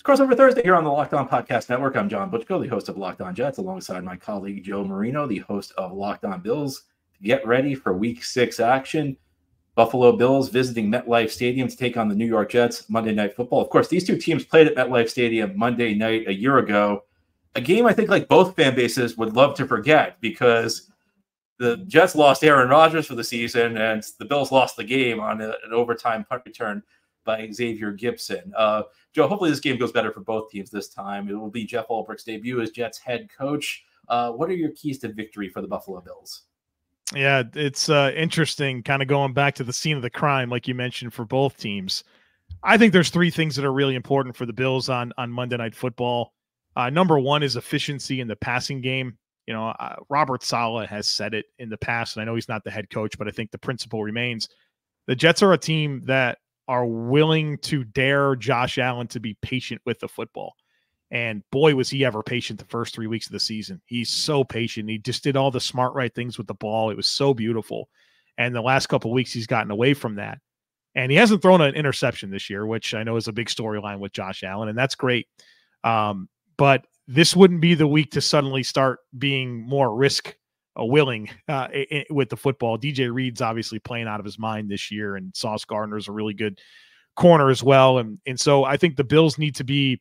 It's crossover Thursday here on the Locked On Podcast Network. I'm John Butchko, the host of Locked On Jets, alongside my colleague Joe Marino, the host of Locked On Bills. Get ready for Week Six action. Buffalo Bills visiting MetLife Stadium to take on the New York Jets Monday Night Football. Of course, these two teams played at MetLife Stadium Monday night a year ago. A game I think like both fan bases would love to forget because the Jets lost Aaron Rodgers for the season and the Bills lost the game on an overtime punt return by Xavier Gipson. Uh, Joe, hopefully this game goes better for both teams this time. It will be Jeff Ulbrich's debut as Jets head coach. Uh, what are your keys to victory for the Buffalo Bills? Yeah, it's uh, interesting, kind of going back to the scene of the crime, like you mentioned, for both teams. I think there's three things that are really important for the Bills on on Monday Night Football. Uh, number one is efficiency in the passing game. You know, uh, Robert Saleh has said it in the past, and I know he's not the head coach, but I think the principle remains. The Jets are a team that are willing to dare Josh Allen to be patient with the football. And boy, was he ever patient the first three weeks of the season. He's so patient. He just did all the smart, right things with the ball. It was so beautiful. And the last couple weeks, he's gotten away from that. And he hasn't thrown an interception this year, which I know is a big storyline with Josh Allen, and that's great. Um, but this wouldn't be the week to suddenly start being more risk willing uh, with the football. DJ Reed's obviously playing out of his mind this year, and Sauce Gardner's a really good corner as well. And and so I think the Bills need to be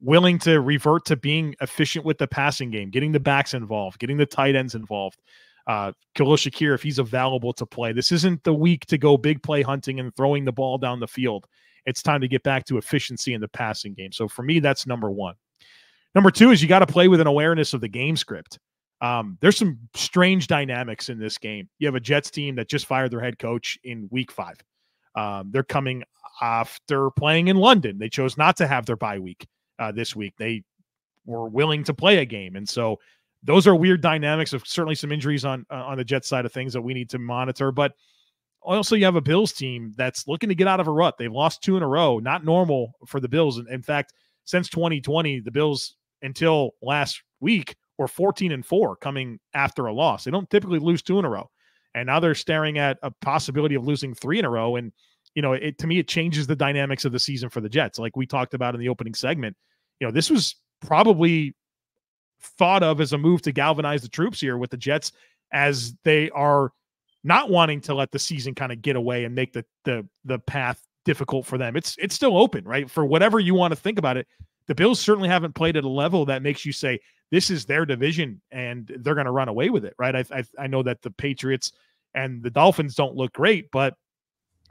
willing to revert to being efficient with the passing game, getting the backs involved, getting the tight ends involved. Uh, Khalil Shakir, if he's available to play, this isn't the week to go big play hunting and throwing the ball down the field. It's time to get back to efficiency in the passing game. So for me, that's number one. Number two is you got to play with an awareness of the game script. Um, there's some strange dynamics in this game. You have a Jets team that just fired their head coach in week five. Um, they're coming after playing in London. They chose not to have their bye week uh, this week. They were willing to play a game, and so those are weird dynamics of certainly some injuries on uh, on the Jets side of things that we need to monitor. But also, you have a Bills team that's looking to get out of a rut. They've lost two in a row, not normal for the Bills. In fact, since 2020, the Bills until last week were 14 and 4 coming after a loss. They don't typically lose two in a row. And now they're staring at a possibility of losing three in a row. And, you know, it to me, it changes the dynamics of the season for the Jets. Like we talked about in the opening segment, you know, this was probably thought of as a move to galvanize the troops here with the Jets as they are not wanting to let the season kind of get away and make the the the path difficult for them. It's it's still open, right? For whatever you want to think about it, the Bills certainly haven't played at a level that makes you say this is their division and they're going to run away with it, right? I, I, I know that the Patriots and the Dolphins don't look great, but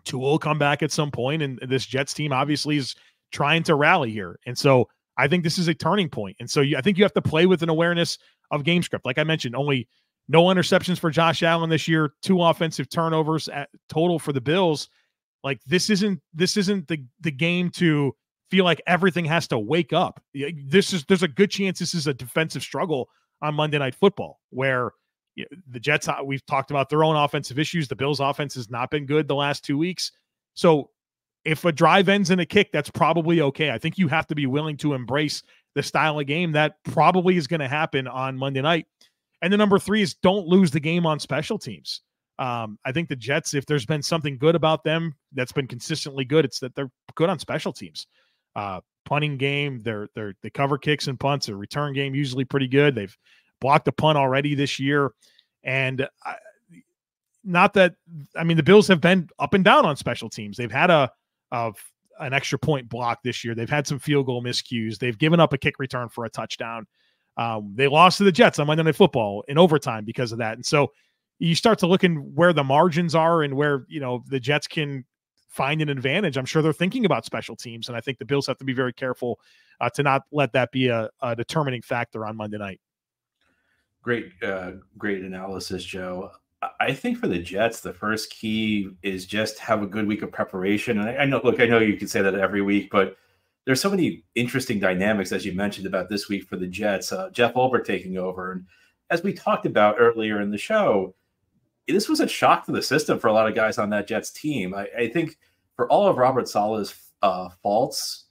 two will come back at some point. and this Jets team obviously is trying to rally here, and so I think this is a turning point. And so you, I think you have to play with an awareness of game script. Like I mentioned, only no interceptions for Josh Allen this year, two offensive turnovers at total for the Bills. Like this isn't this isn't the the game to feel like everything has to wake up. This is there's a good chance this is a defensive struggle on Monday Night Football where the Jets uh, we've talked about their own offensive issues. The Bills' offense has not been good the last two weeks. So if a drive ends in a kick, that's probably okay. I think you have to be willing to embrace the style of game that probably is going to happen on Monday night. And the number three is don't lose the game on special teams. Um, I think the Jets, if there's been something good about them that's been consistently good, it's that they're good on special teams uh, punting game. They're they're they cover kicks and punts. Their return game usually pretty good. They've blocked a punt already this year, and I, not that I mean the Bills have been up and down on special teams. They've had a of an extra point block this year. They've had some field goal miscues. They've given up a kick return for a touchdown. Um, they lost to the Jets on Monday Night Football in overtime because of that. And so you start to look in where the margins are and where you know the Jets can find an advantage. I'm sure they're thinking about special teams, and I think the Bills have to be very careful uh, to not let that be a, a, determining factor on Monday night. Great, uh, great analysis, Joe. I think for the Jets, the first key is just have a good week of preparation. And I, I know, look, I know you can say that every week, but there's so many interesting dynamics, as you mentioned, about this week for the Jets. Uh, Jeff Ulbrich taking over, and as we talked about earlier in the show, this was a shock to the system for a lot of guys on that Jets team. I, I think for all of Robert Saleh's uh, faults,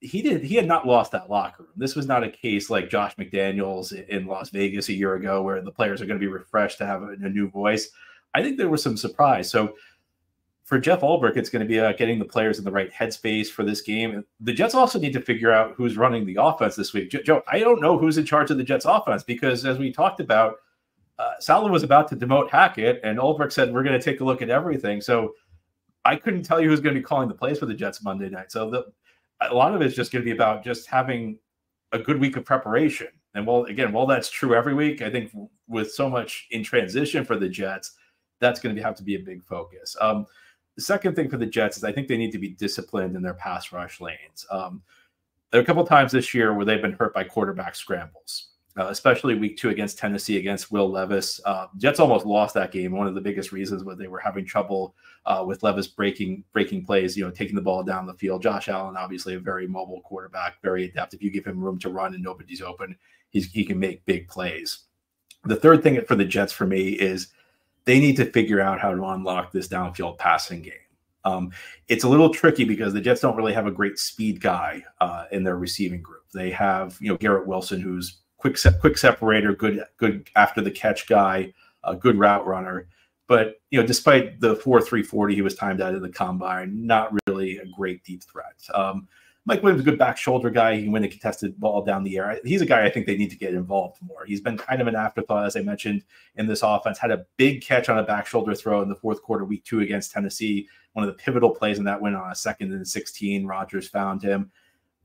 he did he had not lost that locker room. This was not a case like Josh McDaniels in Las Vegas a year ago, where the players are going to be refreshed to have a, a new voice. I think there was some surprise. So for Jeff Ulbrich, it's going to be uh, getting the players in the right headspace for this game. The Jets also need to figure out who's running the offense this week. Joe, I don't know who's in charge of the Jets offense because, as we talked about, uh, Saleh was about to demote Hackett, and Ulbrich said, We're going to take a look at everything. So I couldn't tell you who's going to be calling the plays for the Jets Monday night. So the, a lot of it's just going to be about just having a good week of preparation. And while, again, while that's true every week, I think with so much in transition for the Jets, that's going to have to be a big focus. Um, the second thing for the Jets is I think they need to be disciplined in their pass rush lanes. Um, there are a couple times this year where they've been hurt by quarterback scrambles, uh, especially week two against Tennessee against Will Levis. Uh, Jets almost lost that game. One of the biggest reasons was they were having trouble uh, with Levis breaking breaking plays, you know, taking the ball down the field. Josh Allen, obviously a very mobile quarterback, very adept. If you give him room to run and nobody's open, he's, he can make big plays. The third thing for the Jets for me is they need to figure out how to unlock this downfield passing game. Um, it's a little tricky because the Jets don't really have a great speed guy uh, in their receiving group. They have, you know, Garrett Wilson, who's quick se- quick separator, good good after the catch guy, a good route runner. But you know, despite the four three forty he was timed out of the combine, not really a great deep threat. Um, Mike Williams, a good back shoulder guy. He can win a contested ball down the air. He's a guy I think they need to get involved more. He's been kind of an afterthought, as I mentioned, in this offense. Had a big catch on a back shoulder throw in the fourth quarter, week two against Tennessee. One of the pivotal plays in that win on a second and 16. Rodgers found him.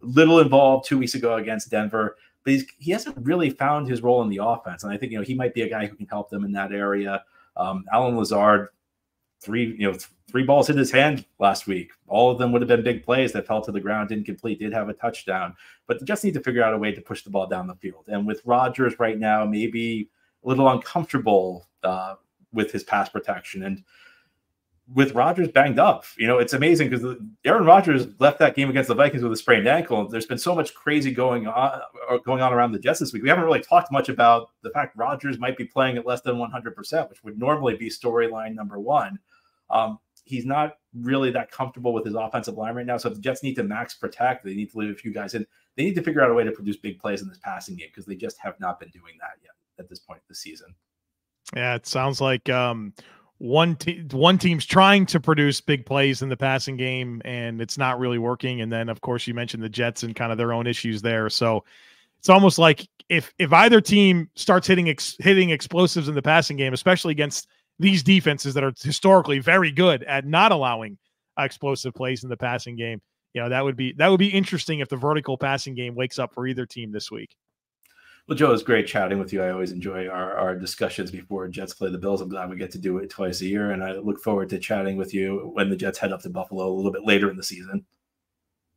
Little involved two weeks ago against Denver, but he's, he hasn't really found his role in the offense. And I think, you know, he might be a guy who can help them in that area. Um, Allen Lazard, three, you know, three balls in his hand last week. All of them would have been big plays that fell to the ground, incomplete, did have a touchdown, but they just need to figure out a way to push the ball down the field. And with Rodgers right now, maybe a little uncomfortable uh, with his pass protection. And with Rodgers banged up, you know, it's amazing because Aaron Rodgers left that game against the Vikings with a sprained ankle. There's been so much crazy going on uh, going on around the Jets this week. We haven't really talked much about the fact Rodgers might be playing at less than 100%, which would normally be storyline number one. Um, he's not really that comfortable with his offensive line right now. So the Jets need to max protect, they need to leave a few guys in. They need to figure out a way to produce big plays in this passing game because they just have not been doing that yet at this point of the season. Yeah, it sounds like um, one team one team's trying to produce big plays in the passing game and it's not really working. And then of course you mentioned the Jets and kind of their own issues there. So it's almost like if if either team starts hitting ex, hitting explosives in the passing game, especially against these defenses that are historically very good at not allowing uh, explosive plays in the passing game. You know, that would be that would be interesting if the vertical passing game wakes up for either team this week. Well, Joe, it's great chatting with you. I always enjoy our, our discussions before Jets play the Bills. I'm glad we get to do it twice a year, and I look forward to chatting with you when the Jets head up to Buffalo a little bit later in the season.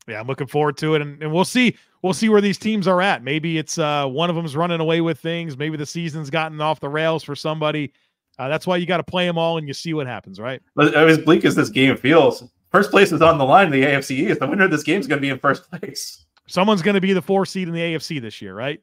Yeah, I'm looking forward to it, and, and we'll see. We'll see where these teams are at. Maybe it's uh, one of them's running away with things. Maybe the season's gotten off the rails for somebody. Uh, that's why you got to play them all and you see what happens, right? But as bleak as this game feels, first place is on the line in the AFC East. The winner of this game is going to be in first place. Someone's going to be the four seed in the AFC this year, right?